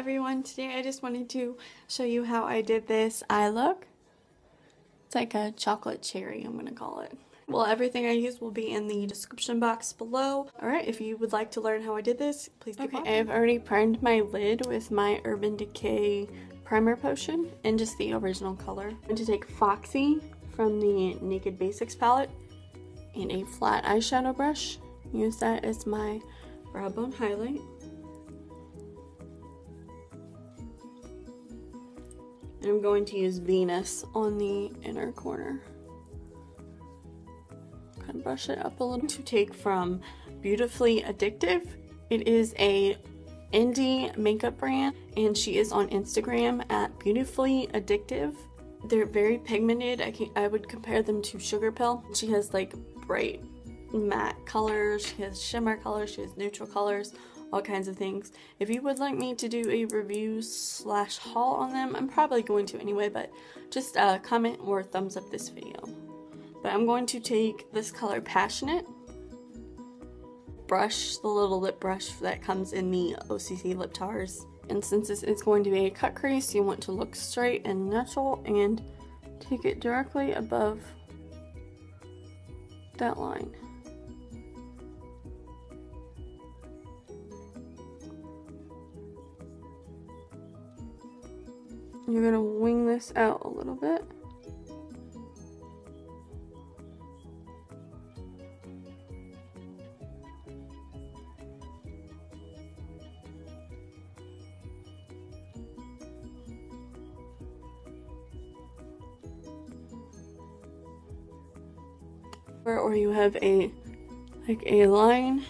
everyone. Today I just wanted to show you how I did this eye look. It's like a chocolate cherry, I'm going to call it. Well, everything I use will be in the description box below. Alright, if you would like to learn how I did this, please keep okay, I've already primed my lid with my Urban Decay primer potion in just the original color. I'm going to take Foxy from the Naked Basics palette and a flat eyeshadow brush. Use that as my brow bone highlight. And I'm going to use Venus on the inner corner. Kind of brush it up a little to take from Beautifully Addictive. It is a indie makeup brand and she is on Instagram at Beautifully Addictive. They're very pigmented. I can I would compare them to Sugarpill. She has like bright matte colors, she has shimmer colors, she has neutral colors, all kinds of things. If you would like me to do a review slash haul on them, I'm probably going to anyway, but just uh, comment or thumbs up this video. But I'm going to take this color Passionate, brush, the little lip brush that comes in the OCC Lip Tars. And since this is going to be a cut crease, you want to look straight and natural and take it directly above that line. You're going to wing this out a little bit. or you have a like a line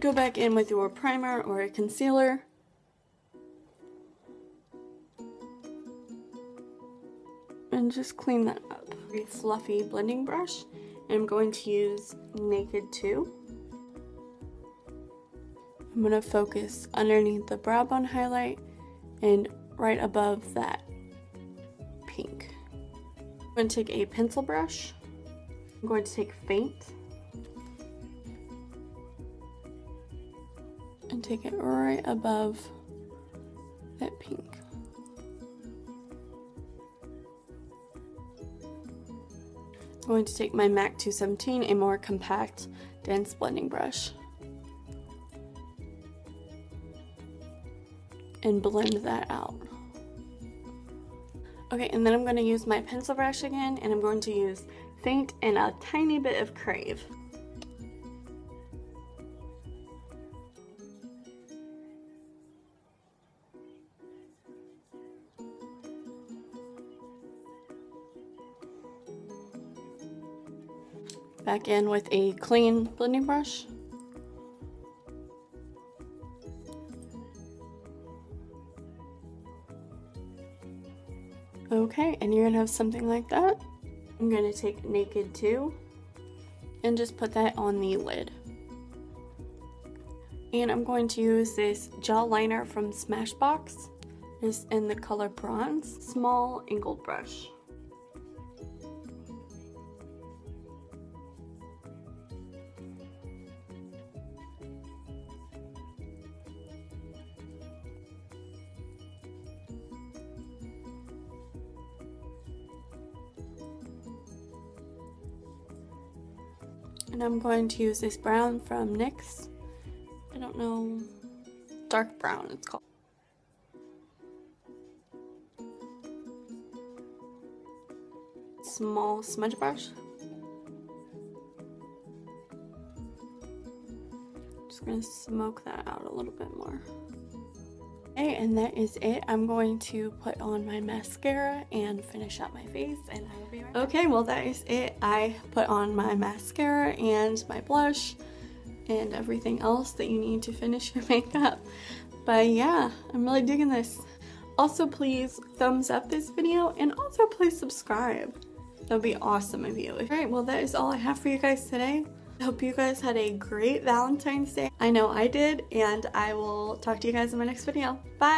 go back in with your primer or a concealer and just clean that up. A fluffy blending brush I'm going to use Naked 2. I'm going to focus underneath the brow bone highlight and right above that pink. I'm going to take a pencil brush. I'm going to take Faint and take it right above that pink. I'm going to take my MAC 217, a more compact, dense blending brush. And blend that out. Okay, and then I'm going to use my pencil brush again, and I'm going to use Faint and a tiny bit of Crave. Back in with a clean blending brush. Okay, and you're gonna have something like that. I'm gonna take Naked 2 and just put that on the lid. And I'm going to use this gel liner from Smashbox. It's in the color Bronze, small angled brush. And I'm going to use this brown from NYX. I don't know, dark brown it's called. Small smudge brush. Just gonna smoke that out a little bit more. Okay, and that is it. I'm going to put on my mascara and finish up my face and I will be right. Okay, well that is it. I put on my mascara and my blush and everything else that you need to finish your makeup. But yeah, I'm really digging this. Also, please thumbs up this video and also please subscribe. That would be awesome of you. Alright, well that is all I have for you guys today. I hope you guys had a great Valentine's Day. I know I did, and I will talk to you guys in my next video. Bye!